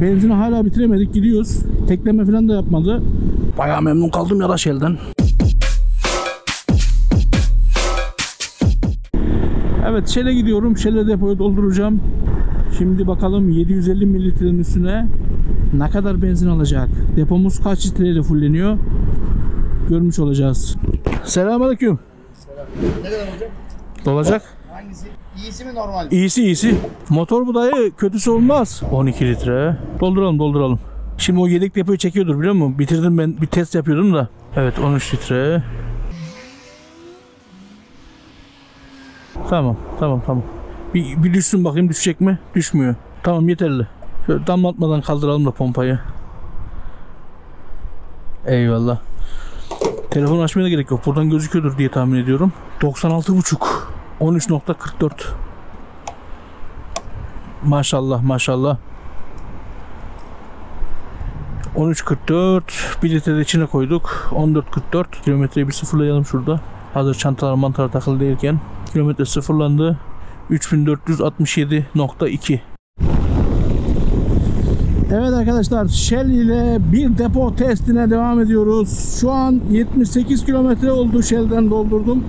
Benzini hala bitiremedik gidiyoruz. Tekleme falan da yapmadı. Bayağı memnun kaldım ya da Shell'den. Evet Shell'e gidiyorum. Shell'e depoyu dolduracağım. Şimdi bakalım 750 mililitrenin üstüne ne kadar benzin alacak? Depomuz kaç litreyle fulleniyor? Görmüş olacağız. Selamünaleyküm. Ne kadar olacak? Dolacak. Hangisi? İyisi mi normal? İyisi iyisi. Motor bu dayı kötüsü olmaz. 12 litre. Dolduralım dolduralım. Şimdi o yedek depoyu çekiyordur biliyor musun? Bitirdim ben bir test yapıyordum da. Evet 13 litre. Tamam tamam tamam. Bir, bir düşsün bakayım düşecek mi? Düşmüyor. Tamam yeterli. Şöyle damlatmadan kaldıralım da pompayı. Eyvallah. Telefonu açmaya da gerek yok. Buradan gözüküyordur diye tahmin ediyorum. 96.5 13.44 Maşallah maşallah. 13.44 bir litre de içine koyduk. 14.44 kilometreyi bir sıfırlayalım şurada. Hazır çantalar mantar takılı değilken. Kilometre sıfırlandı. 3467.2 Evet arkadaşlar Shell ile bir depo testine devam ediyoruz. Şu an 78 kilometre oldu Shell'den doldurdum.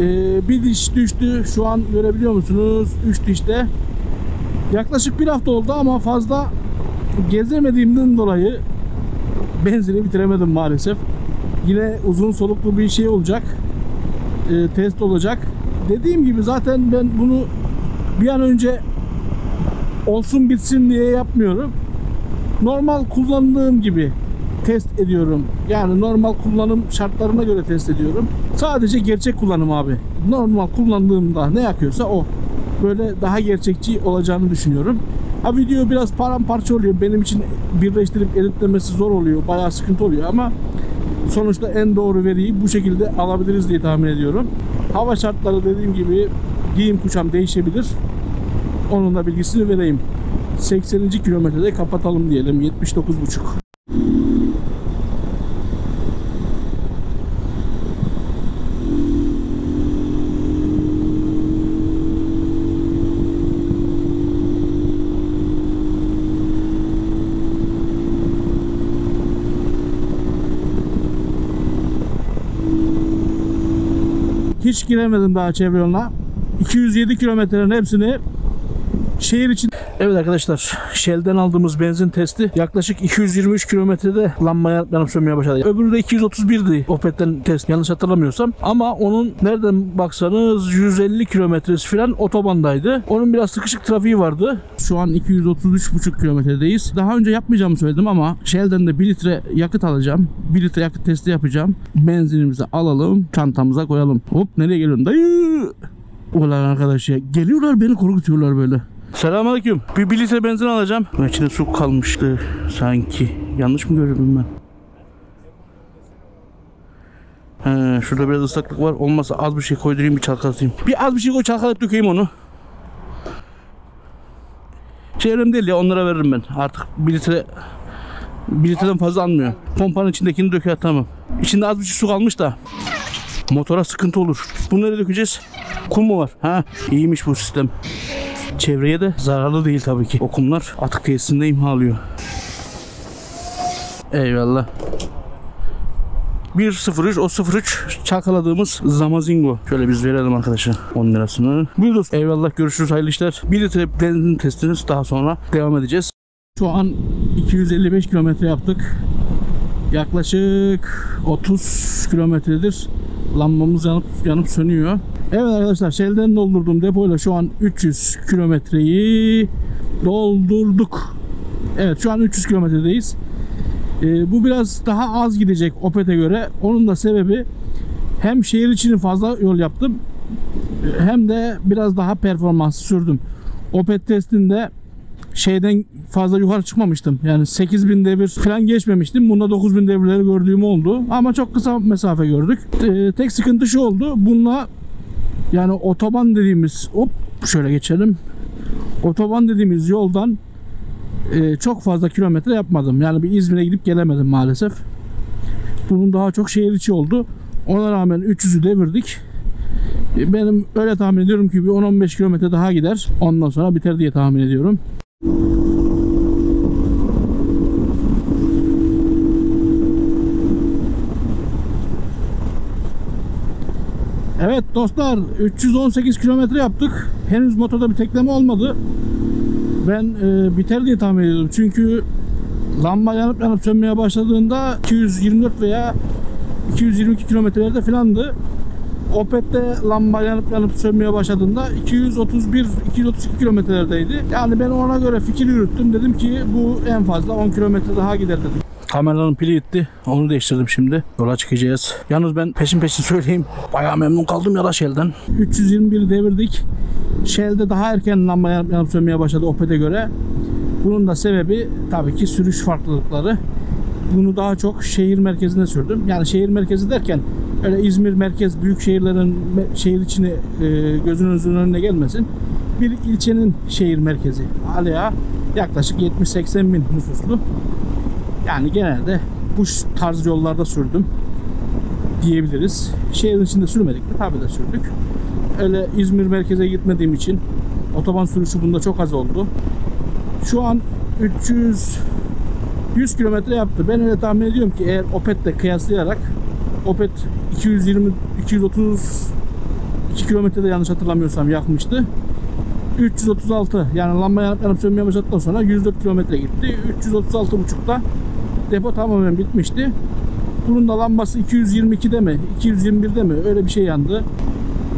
Ee, bir diş düştü. Şu an görebiliyor musunuz? 3 dişte. Yaklaşık bir hafta oldu ama fazla gezemediğimden dolayı benzini bitiremedim maalesef. Yine uzun soluklu bir şey olacak. Ee, test olacak. Dediğim gibi zaten ben bunu bir an önce olsun bitsin diye yapmıyorum. Normal kullandığım gibi test ediyorum. Yani normal kullanım şartlarına göre test ediyorum. Sadece gerçek kullanım abi. Normal kullandığımda ne yakıyorsa o. Böyle daha gerçekçi olacağını düşünüyorum. Ha video biraz paramparça oluyor. Benim için birleştirip editlemesi zor oluyor. Bayağı sıkıntı oluyor ama sonuçta en doğru veriyi bu şekilde alabiliriz diye tahmin ediyorum. Hava şartları dediğim gibi giyim kuşam değişebilir. Onun da bilgisini vereyim. 80. kilometrede kapatalım diyelim. 79,5. Hiç giremedim daha çevre yoluna. 207 kilometrenin hepsini şehir için. Evet arkadaşlar Shell'den aldığımız benzin testi yaklaşık 223 kilometrede lambaya yanıp sönmeye başladı. Öbürü de 231'di Opet'ten test yanlış hatırlamıyorsam. Ama onun nereden baksanız 150 kilometresi falan otobandaydı. Onun biraz sıkışık trafiği vardı. Şu an 233,5 kilometredeyiz. Daha önce yapmayacağımı söyledim ama Shell'den de 1 litre yakıt alacağım. 1 litre yakıt testi yapacağım. Benzinimizi alalım, çantamıza koyalım. Hop nereye geliyorsun dayı? Ulan arkadaş ya geliyorlar beni korkutuyorlar böyle. Selamünaleyküm. Bir, bir litre benzin alacağım. Bunun içinde su kalmıştı sanki. Yanlış mı gördüm ben? He, şurada biraz ıslaklık var. Olmazsa az bir şey koydurayım bir çalkalatayım. Bir az bir şey koy çalkalayıp dökeyim onu. Şey önemli değil ya onlara veririm ben. Artık bir litre bir litreden fazla almıyor. Pompanın içindekini döker tamam. İçinde az bir şey su kalmış da. Motora sıkıntı olur. Nereye dökeceğiz? Kum mu var? Ha, iyiymiş bu sistem. Çevreye de zararlı değil tabii ki. O kumlar atık tesisinde imha alıyor. Eyvallah. 103 o 03 çalkaladığımız Zamazingo. Şöyle biz verelim arkadaşlar 10 lirasını. Buyur dostum. Eyvallah görüşürüz hayırlı işler. 1 litre benzin testiniz daha sonra devam edeceğiz. Şu an 255 kilometre yaptık. Yaklaşık 30 kilometredir lambamız yanıp yanıp sönüyor. Evet arkadaşlar Shell'den doldurduğum depoyla şu an 300 kilometreyi doldurduk. Evet şu an 300 kilometredeyiz. Ee, bu biraz daha az gidecek Opet'e göre. Onun da sebebi hem şehir içini fazla yol yaptım hem de biraz daha performans sürdüm. Opet testinde şeyden fazla yukarı çıkmamıştım. Yani 8000 devir falan geçmemiştim. Bunda 9000 devirleri gördüğüm oldu. Ama çok kısa mesafe gördük. Ee, tek sıkıntı şu oldu. Bununla yani otoban dediğimiz hop şöyle geçelim. Otoban dediğimiz yoldan e, çok fazla kilometre yapmadım. Yani bir İzmir'e gidip gelemedim maalesef. Bunun daha çok şehir içi oldu. Ona rağmen 300'ü devirdik. Benim öyle tahmin ediyorum ki bir 10-15 kilometre daha gider. Ondan sonra biter diye tahmin ediyorum. Evet dostlar 318 kilometre yaptık. Henüz motorda bir tekleme olmadı. Ben e, biter diye tahmin ediyordum. Çünkü lamba yanıp yanıp sönmeye başladığında 224 veya 222 kilometrelerde filandı. Opet'te lamba yanıp yanıp sönmeye başladığında 231 232 kilometrelerdeydi. Yani ben ona göre fikir yürüttüm. Dedim ki bu en fazla 10 kilometre daha gider dedim. Kameranın pili gitti. Onu değiştirdim şimdi. Yola çıkacağız. Yalnız ben peşin peşin söyleyeyim. Bayağı memnun kaldım ya da Shell'den. 321 devirdik. Shell'de daha erken lamba yanıp yanıp sönmeye başladı Opet'e göre. Bunun da sebebi tabii ki sürüş farklılıkları. Bunu daha çok şehir merkezinde sürdüm. Yani şehir merkezi derken öyle İzmir merkez büyük şehirlerin şehir içine e, gözünüzün önüne gelmesin. Bir ilçenin şehir merkezi. Aliya yaklaşık 70-80 bin nüfuslu. Yani genelde bu tarz yollarda sürdüm diyebiliriz. Şehrin içinde sürmedik mi? Tabii de sürdük. Öyle İzmir merkeze gitmediğim için otoban sürüşü bunda çok az oldu. Şu an 300 100 kilometre yaptı. Ben öyle tahmin ediyorum ki eğer Opet'le kıyaslayarak Opet 220 230 2 kilometrede yanlış hatırlamıyorsam yakmıştı. 336 yani lamba yanıp yanıp sönmeye başladıktan sonra 104 kilometre gitti. 336.5'da depo tamamen bitmişti. Bunun da lambası 222'de mi 221'de mi öyle bir şey yandı.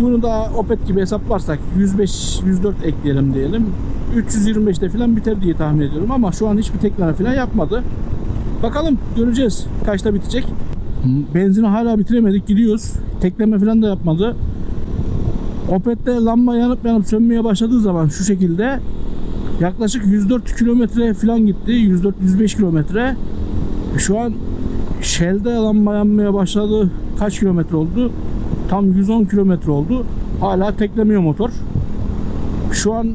Bunu da Opet gibi hesaplarsak 105 104 ekleyelim diyelim. 325'te falan biter diye tahmin ediyorum ama şu an hiçbir tekleme falan yapmadı. Bakalım göreceğiz kaçta bitecek. Benzini hala bitiremedik gidiyoruz. Tekleme falan da yapmadı. Opet'te lamba yanıp yanıp sönmeye başladığı zaman şu şekilde yaklaşık 104 kilometre falan gitti. 104-105 kilometre. Şu an Shell'de lamba yanmaya başladı. Kaç kilometre oldu? Tam 110 kilometre oldu. Hala teklemiyor motor. Şu an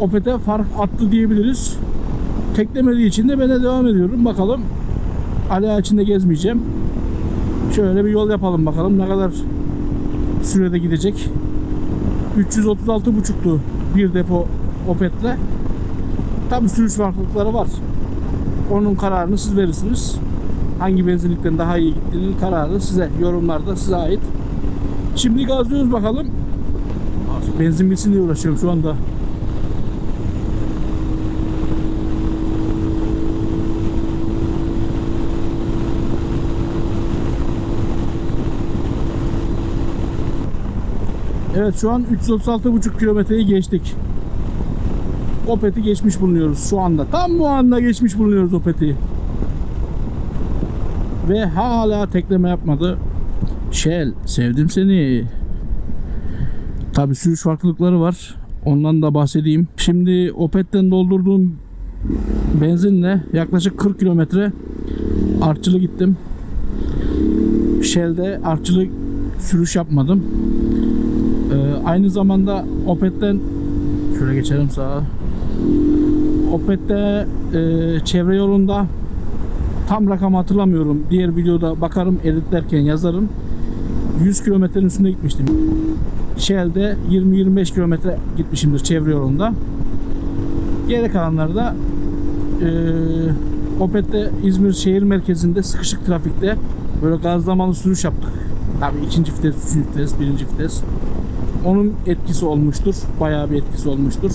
Opet'e fark attı diyebiliriz. Teklemediği için de ben de devam ediyorum. Bakalım. Ala içinde gezmeyeceğim. Şöyle bir yol yapalım bakalım ne kadar sürede gidecek. 336.5'tu bir depo Opet'le. Tabi sürüş farklılıkları var. Onun kararını siz verirsiniz. Hangi benzinlikten daha iyi gittiğinin kararı size. Yorumlarda size ait. Şimdi gazlıyoruz bakalım. Benzin bitsin diye uğraşıyorum şu anda. Evet şu an 336,5 kilometreyi geçtik. Opet'i geçmiş bulunuyoruz şu anda. Tam bu anda geçmiş bulunuyoruz Opet'i. Ve hala tekleme yapmadı. Shell sevdim seni. Tabi sürüş farklılıkları var. Ondan da bahsedeyim. Şimdi Opet'ten doldurduğum benzinle yaklaşık 40 kilometre artçılı gittim. Shell'de artçılı sürüş yapmadım. Aynı zamanda Opet'ten şöyle geçelim sağa. Opet'te e, çevre yolunda tam rakam hatırlamıyorum. Diğer videoda bakarım editlerken yazarım. 100 kilometrenin üstünde gitmiştim. Shell'de 20-25 kilometre gitmişimdir çevre yolunda. Geri kalanları da e, Opet'te İzmir şehir merkezinde sıkışık trafikte böyle gazlamalı sürüş yaptık. Tabii ikinci vites, üçüncü vites, birinci vites. Onun etkisi olmuştur. Bayağı bir etkisi olmuştur.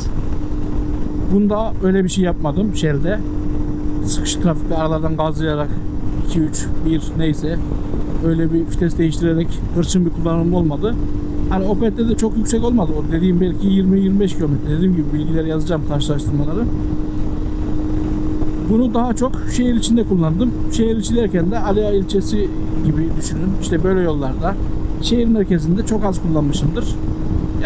Bunda öyle bir şey yapmadım Shell'de. Sıkışık trafikte aralardan gazlayarak 2 3 1 neyse öyle bir vites değiştirerek hırçın bir kullanım olmadı. Hani Opet'te de çok yüksek olmadı. O dediğim belki 20-25 kilometre. Dediğim gibi bilgileri yazacağım karşılaştırmaları. Bunu daha çok şehir içinde kullandım. Şehir içi derken de Aliya ilçesi gibi düşünün. İşte böyle yollarda. Şehir merkezinde çok az kullanmışımdır.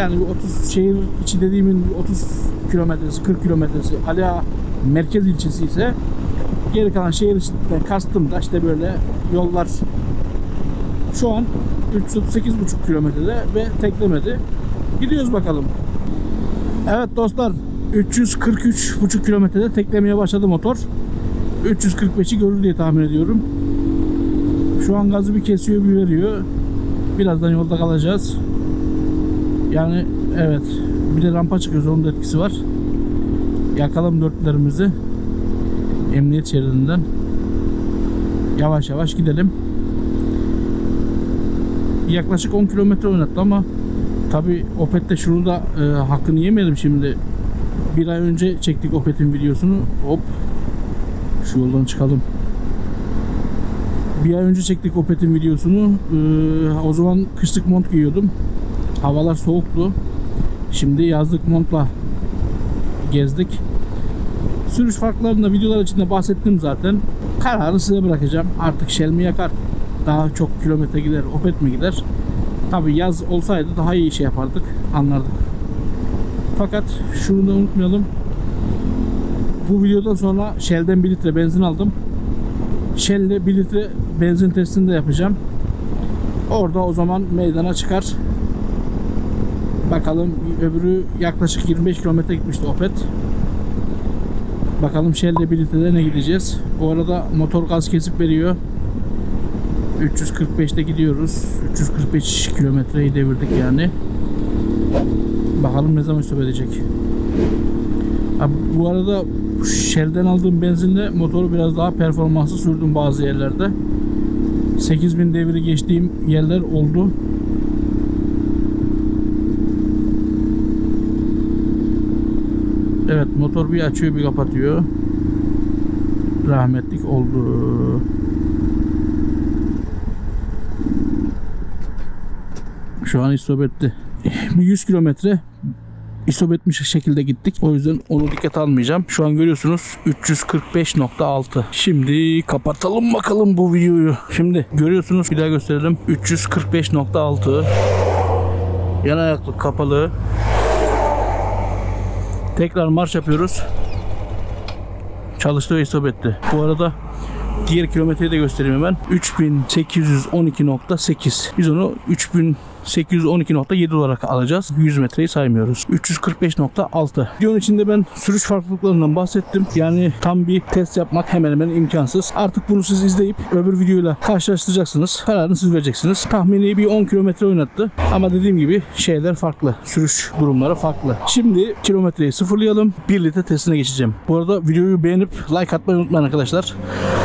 Yani bir 30 şehir içi dediğimin 30 kilometresi 40 kilometresi Aliya merkez ilçesi ise geri kalan şehir içinden kastım da işte böyle yollar şu an 338,5 kilometrede ve teklemedi. Gidiyoruz bakalım. Evet dostlar 343,5 kilometrede teklemeye başladı motor. 345'i görür diye tahmin ediyorum. Şu an gazı bir kesiyor bir veriyor. Birazdan yolda kalacağız. Yani evet bir de rampa çıkıyoruz onun da etkisi var. Yakalım dörtlerimizi. Emniyet şeridinden. Yavaş yavaş gidelim. Yaklaşık 10 kilometre oynattı ama Tabi Opet'te şunu da e, hakkını yemeyelim şimdi. Bir ay önce çektik Opet'in videosunu. Hop. Şu yoldan çıkalım. Bir ay önce çektik Opet'in videosunu. Ee, o zaman kışlık mont giyiyordum. Havalar soğuktu. Şimdi yazlık montla gezdik. Sürüş farklarında videolar içinde bahsettim zaten. Kararı size bırakacağım. Artık Shell mi yakar? Daha çok kilometre gider, Opet mi gider? Tabi yaz olsaydı daha iyi şey yapardık, anlardık. Fakat şunu da unutmayalım. Bu videodan sonra Shell'den 1 litre benzin aldım. Shell'le 1 litre benzin testini de yapacağım. Orada o zaman meydana çıkar. Bakalım öbürü yaklaşık 25 kilometre gitmişti Opet. Bakalım Shell'le 1 litrede ne gideceğiz. Bu arada motor gaz kesip veriyor. 345'te gidiyoruz. 345 kilometreyi devirdik yani. Bakalım ne zaman stop edecek. Bu arada Shell'den aldığım benzinle motoru biraz daha performanslı sürdüm bazı yerlerde. 8000 deviri geçtiğim yerler oldu. Evet motor bir açıyor bir kapatıyor. Rahmetlik oldu. Şu an istop etti. Bir 100 kilometre istop etmiş şekilde gittik. O yüzden onu dikkat almayacağım. Şu an görüyorsunuz 345.6. Şimdi kapatalım bakalım bu videoyu. Şimdi görüyorsunuz bir daha gösterelim. 345.6 Yan ayaklık kapalı. Tekrar marş yapıyoruz. Çalıştı ve istop etti. Bu arada diğer kilometreyi de göstereyim hemen. 3812.8. Biz onu 3812.7 olarak alacağız. 100 metreyi saymıyoruz. 345.6. Videonun içinde ben sürüş farklılıklarından bahsettim. Yani tam bir test yapmak hemen hemen imkansız. Artık bunu siz izleyip öbür videoyla karşılaştıracaksınız. Kararını siz vereceksiniz. Tahmini bir 10 kilometre oynattı. Ama dediğim gibi şeyler farklı. Sürüş durumları farklı. Şimdi kilometreyi sıfırlayalım. 1 litre testine geçeceğim. Bu arada videoyu beğenip like atmayı unutmayın arkadaşlar.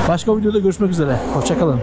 Başka videoda görüşmek üzere. Hoşçakalın.